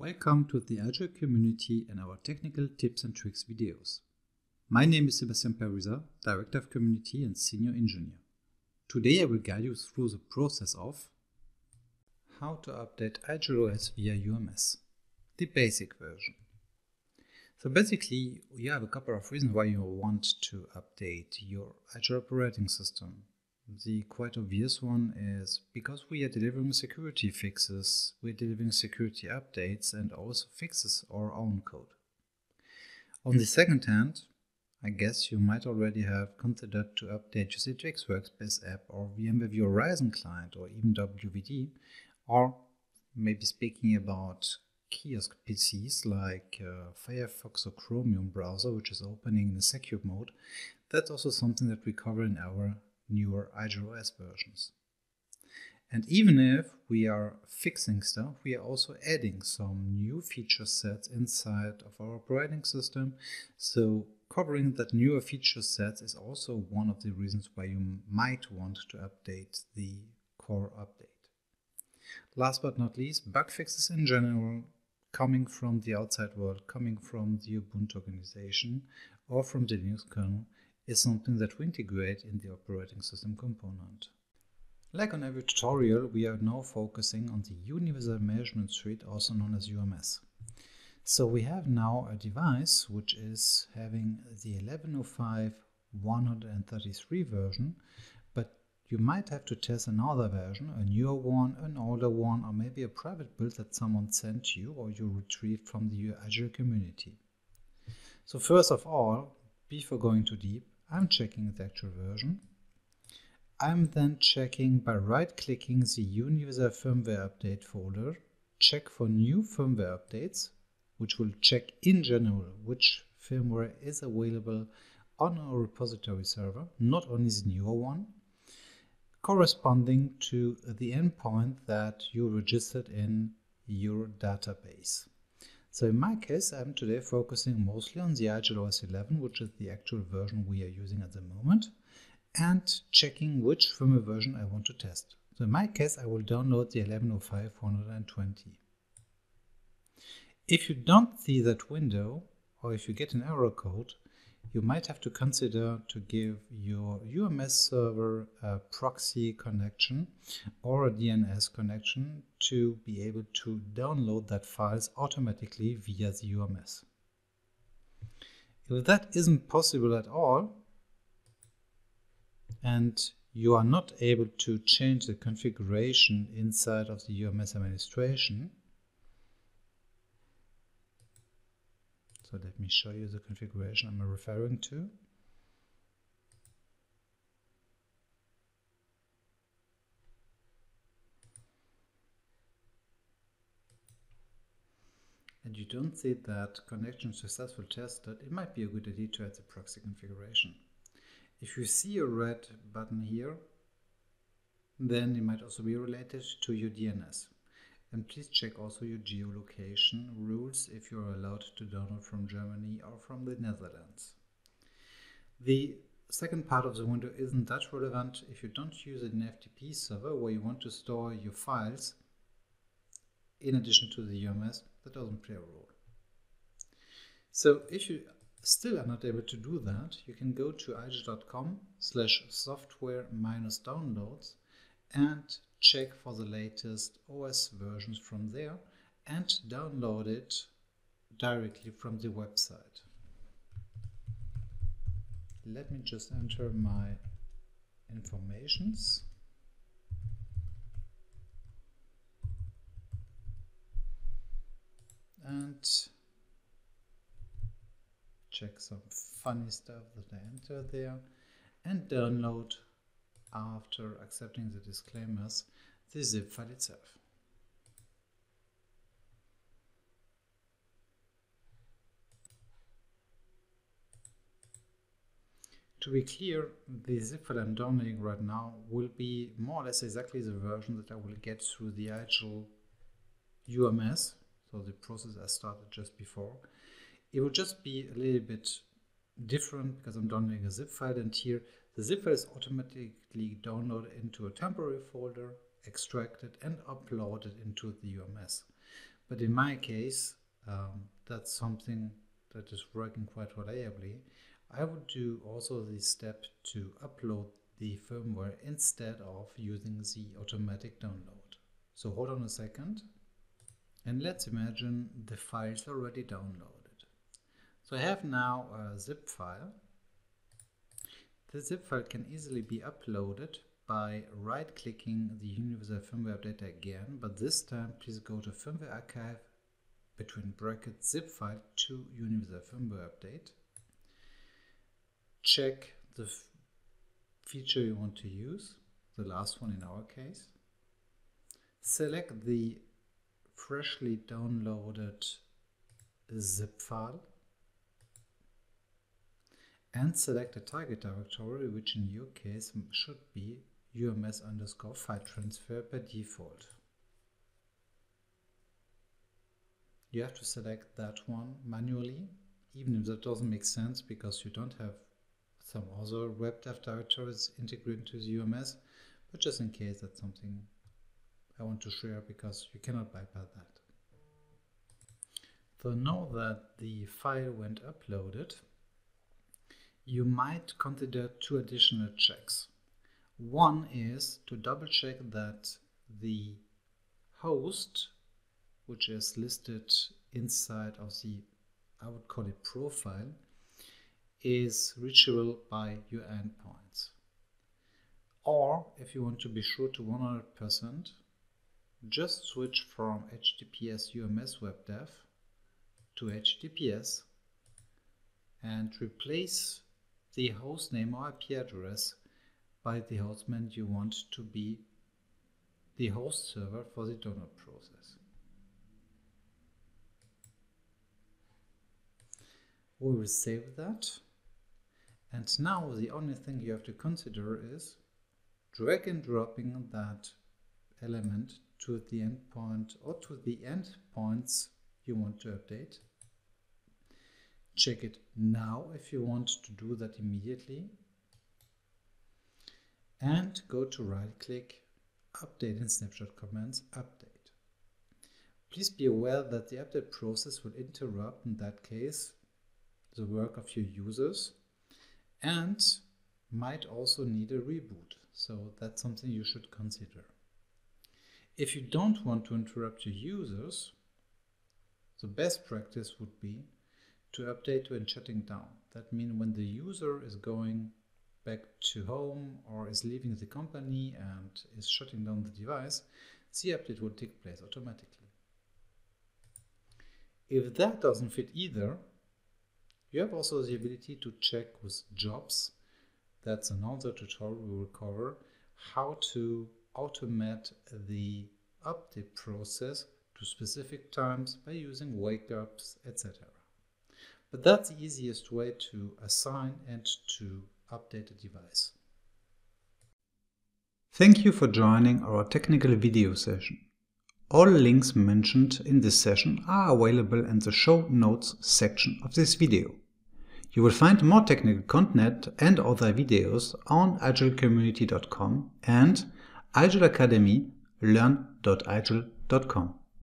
Welcome to the IGEL community and our technical tips and tricks videos. My name is Sebastian Perusat, Director of Community and Senior Engineer. Today I will guide you through the process of how to update IGEL OS via UMS, the basic version. So basically, you have a couple of reasons why you want to update your IGEL operating system. The quite obvious one is because we are delivering security fixes, we're delivering security updates and also fixes our own code. On the second hand, I guess you might already have considered to update your Citrix Workspace app or VMware View Horizon client or even WVD, or maybe speaking about kiosk PCs like uh, Firefox or Chromium browser, which is opening in a secure mode. That's also something that we cover in our newer IGEL OS versions. And even if we are fixing stuff, we are also adding some new feature sets inside of our operating system. So covering that newer feature sets is also one of the reasons why you might want to update the core update. Last but not least, bug fixes in general coming from the outside world, coming from the Ubuntu organization or from the Linux kernel is something that we integrate in the operating system component. Like on every tutorial, we are now focusing on the Universal Management Suite, also known as UMS. So we have now a device which is having the 1105 133 version, but you might have to test another version, a newer one, an older one, or maybe a private build that someone sent you or you retrieved from the IGEL community. So first of all, before going too deep, I'm checking the actual version. I'm then checking by right-clicking the Universal Firmware Update folder, check for new firmware updates, which will check in general which firmware is available on our repository server, not only the newer one, corresponding to the endpoint that you registered in your database. So in my case, I'm today focusing mostly on the IGEL OS 11, which is the actual version we are using at the moment, and checking which firmware version I want to test. So in my case, I will download the 1105.120. If you don't see that window, or if you get an error code, you might have to consider to give your UMS server a proxy connection or a DNS connection to be able to download that files automatically via the UMS. If that isn't possible at all, and you are not able to change the configuration inside of the UMS administration, So let me show you the configuration I'm referring to. and you don't see that connection successful tested, it might be a good idea to add the proxy configuration. If you see a red button here, then it might also be related to your DNS. And please check also your geolocation rules if you're allowed to download from Germany or from the Netherlands. The second part of the window isn't that relevant if you don't use an FTP server where you want to store your files in addition to the UMS, that doesn't play a role. So if you still are not able to do that, you can go to igel.com slash software minus downloads and check for the latest OS versions from there and download it directly from the website. Let me just enter my informations. And check some funny stuff that I enter there and download after accepting the disclaimers the zip file itself. To be clear, the zip file I'm downloading right now will be more or less exactly the version that I will get through the actual UMS, so the process I started just before. It will just be a little bit different because I'm downloading a zip file and here the zip file is automatically downloaded into a temporary folder, extracted and uploaded into the UMS. But in my case, um, that's something that is working quite reliably. I would do also the step to upload the firmware instead of using the automatic download. So hold on a second and let's imagine the files already downloaded. So I have now a zip file. The zip file can easily be uploaded by right-clicking the Universal Firmware Update again, but this time please go to Firmware Archive between brackets zip file to Universal Firmware Update. Check the feature you want to use, the last one in our case. Select the freshly downloaded zip file and select a target directory, which in your case should be ums underscore file transfer by default. You have to select that one manually, even if that doesn't make sense because you don't have some other WebDAV directories integrated into the UMS, but just in case that's something I want to share because you cannot bypass that. So now that the file went uploaded, you might consider two additional checks. One is to double check that the host, which is listed inside of the, I would call it profile, is reachable by your endpoints. Or if you want to be sure to 100%, just switch from HTTPS UMS WebDAV to HTTPS and replace the host name or IP address by the hostname you want to be the host server for the download process. We will save that. And now the only thing you have to consider is drag and dropping that element to the endpoint or to the endpoints you want to update. Check it now if you want to do that immediately. And go to right click, update in snapshot commands, update. Please be aware that the update process will interrupt in that case the work of your users and might also need a reboot. So that's something you should consider. If you don't want to interrupt your users, the best practice would be to update when shutting down. That means when the user is going back to home or is leaving the company and is shutting down the device, the update will take place automatically. If that doesn't fit either, you have also the ability to check with jobs. That's another tutorial we will cover how to automate the update process to specific times by using wake ups, etc. But that's the easiest way to assign and to update a device. Thank you for joining our technical video session. All links mentioned in this session are available in the show notes section of this video. You will find more technical content and other videos on igelcommunity.com and IGEL Academy learn.igel.com.